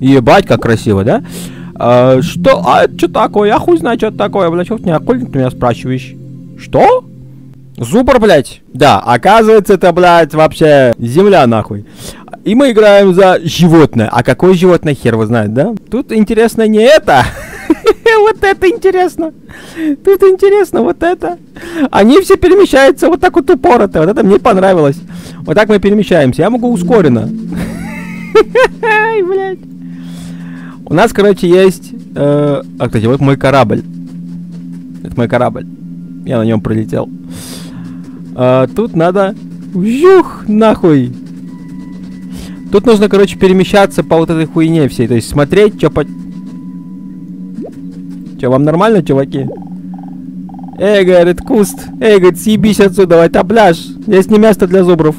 Ебать, как красиво, да? А, что? А что такое? Я хуй знаю, что это такое, блядь. Вот меня, хуй ты меня спрашиваешь? Что? Зубр, блядь? Да, оказывается, это, блядь, вообще земля, нахуй. И мы играем за животное. А какое животное, хер его знает, да? Тут интересно не это. Вот это интересно. Тут интересно вот это. Они все перемещаются вот так вот упорото. Вот это мне понравилось. Вот так мы перемещаемся. Я могу ускоренно. Блядь. У нас, короче, есть... Э, а, кстати, вот мой корабль. Это мой корабль. Я на нем пролетел. А, тут надо... Вжух, нахуй. Тут нужно, короче, перемещаться по вот этой хуйне всей. То есть смотреть, что по... Че, вам нормально, чуваки? Эй, говорит, куст. Эй, говорит, съебись отсюда, это пляж. Здесь не место для зубров.